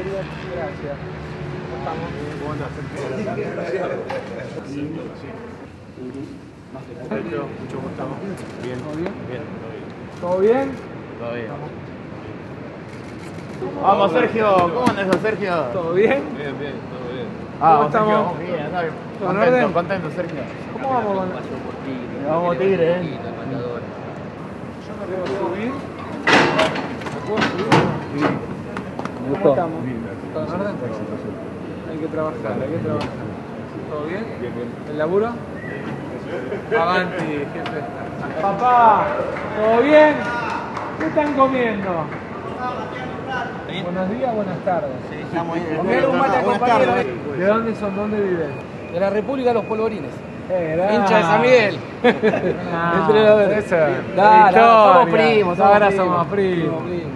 querido. Gracias. Sergio, mucho gusto. Bien. ¿Todo bien? Bien, ¿Todo bien? todo bien. Vamos, Sergio. ¿Cómo andas, Sergio? ¿Todo bien? Bien, bien, todo bien. Ah, ¿Cómo Sergio, estamos? vamos bien, anda bien. ¿Todo en Contento, contento, Sergio. ¿Cómo vamos con Tigre. Vamos, Tigre, eh. Yo me puedo subir. ¿Me puedo subir? ¿Cómo estamos? ¿Todo en orden? Hay que trabajar, hay que trabajar. ¿Todo bien? ¿El laburo? Avanti, jefe. Papá, ¿todo bien? ¿Qué están comiendo? Buenos días, buenas tardes. ¿De dónde son? ¿Dónde viven? De la República de los Polvorines. Hincha de San Miguel. No, Entrenador. Dale, historia. somos primos, Ahora somos primos. Somos primos.